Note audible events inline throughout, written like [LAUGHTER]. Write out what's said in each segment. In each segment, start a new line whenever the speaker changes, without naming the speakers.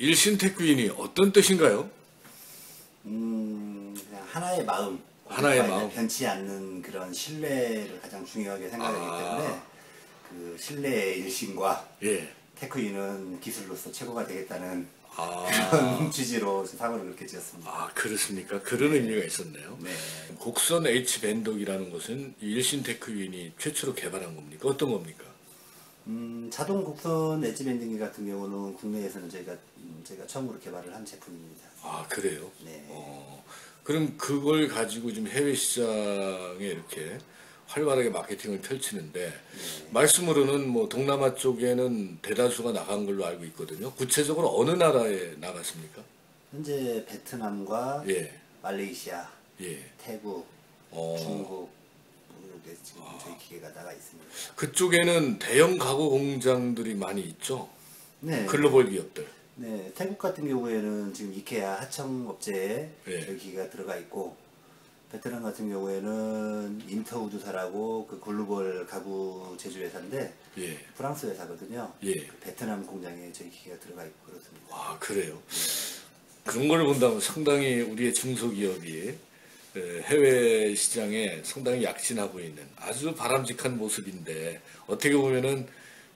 일신테크인이 어떤 뜻인가요?
음, 그냥 하나의 마음.
하나의 마음.
변치 않는 그런 신뢰를 가장 중요하게 생각하기
아.
때문에 그 신뢰의 일신과
예.
테크인은 기술로서 최고가 되겠다는
아,
그런 [LAUGHS] 취지로 상호를 그렇게 지었습니다.
아 그렇습니까? 그런 의미가 있었네요.
네.
곡선 H 밴덕이라는 것은 이 일신 테크인이 최초로 개발한 겁니까? 어떤 겁니까?
음, 자동 곡선 엣지 밴딩기 같은 경우는 국내에서는 저희가 음, 제가 처음으로 개발을 한 제품입니다.
아 그래요?
네.
어, 그럼 그걸 가지고 지금 해외 시장에 이렇게 활발하게 마케팅을 펼치는데
네.
말씀으로는 뭐 동남아 쪽에는 대다수가 나간 걸로 알고 있거든요. 구체적으로 어느 나라에 나갔습니까?
현재 베트남과
예,
말레이시아,
예.
태국,
어,
중국 이렇게 지금 저희 기계가 나가 있습니다.
그쪽에는 대형 가구 공장들이 많이 있죠.
네.
글로벌 기업들.
네, 태국 같은 경우에는 지금 이케아 하청 업체에
예.
저희 기계가 들어가 있고 베트남 같은 경우에는 인터우드사라고 그 글로벌 가구 제조 회사인데
예,
프랑스 회사거든요.
예.
그 베트남 공장에 저희 기계가 들어가 있고 그렇습니다.
아 그래요. 그런 걸 본다면 상당히 우리의 중소기업이 에, 해외 시장에 상당히 약진하고 있는 아주 바람직한 모습인데 어떻게 보면은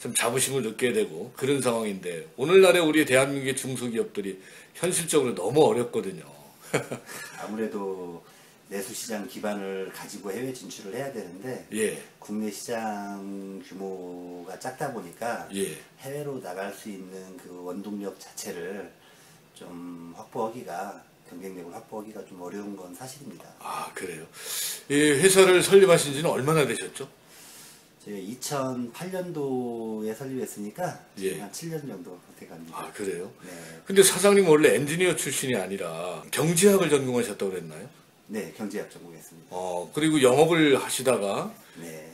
좀 자부심을 느끼게 되고 그런 상황인데 오늘날의 우리 대한민국의 중소기업들이 현실적으로 너무 어렵거든요. [LAUGHS]
아무래도 내수 시장 기반을 가지고 해외 진출을 해야 되는데
예,
국내 시장 규모가 작다 보니까
예.
해외로 나갈 수 있는 그 원동력 자체를 좀 확보하기가 경쟁력을 확보하기가 좀 어려운 건 사실입니다.
아 그래요. 이 회사를 설립하신 지는 얼마나 되셨죠?
저희가 2008년도에 설립했으니까
예.
한 7년 정도 돼갑니다.
아 그래요.
네,
근데 사장님 원래 엔지니어 출신이 아니라 경제학을 전공하셨다고 그랬나요?
네 경제학 전공했습니다.
어, 그리고 영업을 하시다가
네,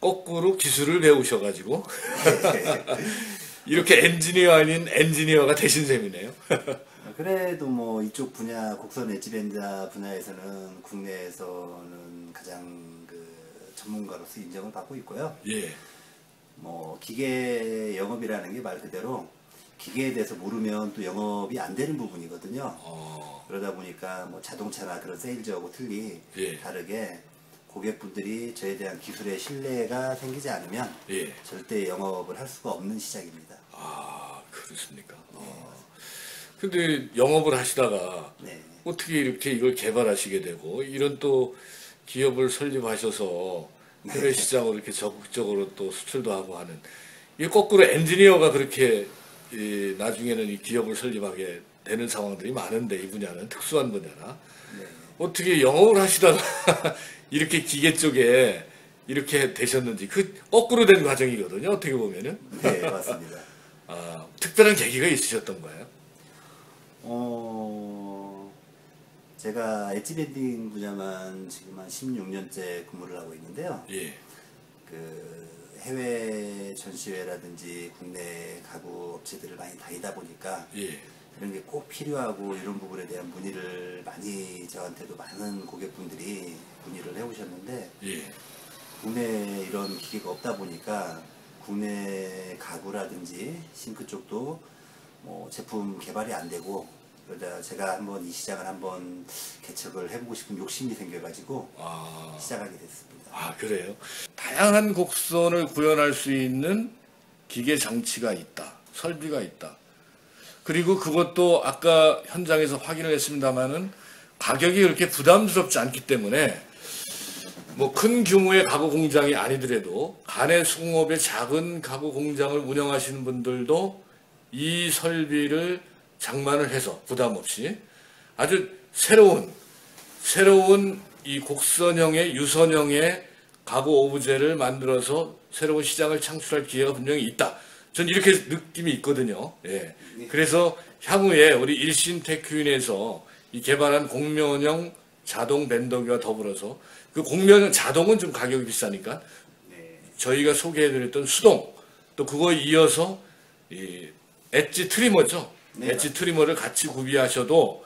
거꾸로 기술을 배우셔가지고 [LAUGHS] [LAUGHS] 이렇게 엔지니어 아닌 엔지니어가 되신 셈이네요. [LAUGHS]
그래도 뭐 이쪽 분야 곡선 엣지밴드 분야에서는 국내에서는 가장 그 전문가로서 인정을 받고 있고요.
예,
뭐 기계 영업이라는 게 말 그대로 기계에 대해서 모르면 또 영업이 안 되는 부분이거든요.
어,
그러다 보니까 뭐 자동차나 그런 세일즈하고 틀리
예.
다르게 고객분들이 저에 대한 기술의 신뢰가 생기지 않으면
예.
절대 영업을 할 수가 없는 시장입니다.
아, 그렇습니까? 어. 근데 영업을 하시다가
네.
어떻게 이렇게 이걸 개발하시게 되고 이런 또 기업을 설립하셔서 해외 시장으로 이렇게 적극적으로 또 수출도 하고 하는 이게 거꾸로 엔지니어가 그렇게 이 나중에는 이 기업을 설립하게 되는 상황들이 많은데 이 분야는 특수한 분야나
네.
어떻게 영업을 하시다가 [LAUGHS] 이렇게 기계 쪽에 이렇게 되셨는지 그 거꾸로 된 과정이거든요 어떻게 보면은
네, 맞습니다. [LAUGHS]
아, 특별한 계기가 있으셨던 거예요?
어, 제가 엣지밴딩 분야만 지금 한 16년째 근무를 하고 있는데요.
예,
그 해외 전시회라든지 국내 가구 업체들을 많이 다니다 보니까
예,
이런 게 꼭 필요하고 이런 부분에 대한 문의를 많이 저한테도 많은 고객분들이 문의를 해오셨는데
예,
국내에 이런 기계가 없다 보니까 국내 가구라든지 싱크 쪽도 뭐 제품 개발이 안 되고 그러다 제가 한번 이 시장을 한번 개척을 해보고 싶은 욕심이 생겨가지고
아.
시작하게 됐습니다.
아 그래요? 다양한 곡선을 구현할 수 있는 기계 장치가 있다, 설비가 있다. 그리고 그것도 아까 현장에서 확인을 했습니다마는 가격이 그렇게 부담스럽지 않기 때문에 뭐 큰 규모의 가구 공장이 아니더라도 간의 수공업의 작은 가구 공장을 운영하시는 분들도 이 설비를 장만을 해서 부담 없이 아주 새로운 새로운 이 곡선형의 유선형의 가구 오브제를 만들어서 새로운 시장을 창출할 기회가 분명히 있다. 전 이렇게 느낌이 있거든요. 예. 그래서 향후에 우리 일신테크윈에서 이 개발한 곡면형 자동 bander기와 더불어서 그 곡면형 자동은 좀 가격이 비싸니까
네.
저희가 소개해드렸던 수동 또 그거에 이어서 이 엣지 트리머죠.
네.
edge trimmer를 같이 구비하셔도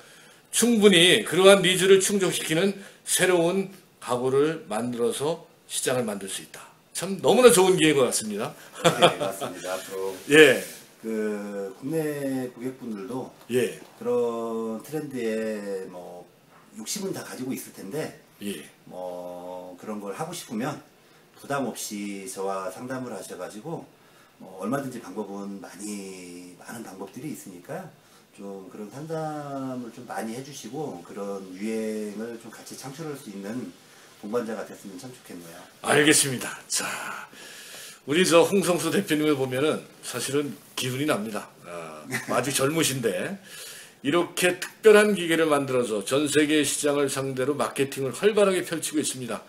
충분히 그러한 needs를 충족시키는 새로운 가구를 만들어서 시장을 만들 수 있다. 참 너무나 좋은 기회인 것 같습니다.
네, 맞습니다. 앞으로 [LAUGHS]
예.
그 국내 고객분들도
예,
그런 트렌드에 뭐 욕심은 다 가지고 있을 텐데
예,
뭐 그런 걸 하고 싶으면 부담 없이 저와 상담을 하셔가지고 뭐 얼마든지 방법은 많이 많은 방법들이 있으니까 좀 그런 상담을 좀 많이 해주시고 그런 유행을 좀 같이 창출할 수 있는 동반자가 됐으면 참 좋겠네요.
알겠습니다. 자, 우리 저 홍성수 대표님을 보면은 사실은 기운이 납니다. 아, [LAUGHS] 아직 젊으신데 이렇게 특별한 기계를 만들어서 전 세계 시장을 상대로 마케팅을 활발하게 펼치고 있습니다.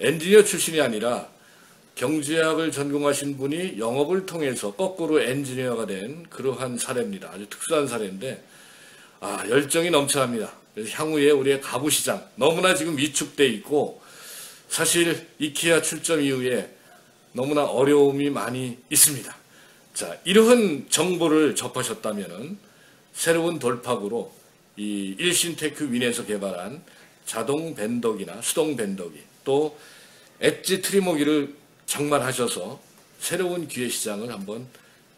엔지니어 출신이 아니라 경제학을 전공하신 분이 영업을 통해서 거꾸로 엔지니어가 된 그러한 사례입니다. 아주 특수한 사례인데 아, 열정이 넘쳐납니다. 향후에 우리의 가구 시장 너무나 지금 위축돼 있고 사실 이케아 출점 이후에 너무나 어려움이 많이 있습니다. 자, 이러한 정보를 접하셨다면은 새로운 돌파구로 이 일신테크 윈에서 개발한 자동 밴더기나 수동 밴더기 또 엣지 트리머기를 장만하셔서 새로운 기회 시장을 한번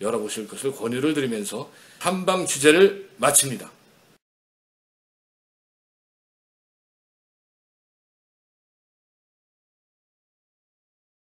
열어보실 것을 권유를 드리면서 한방 주제를 마칩니다.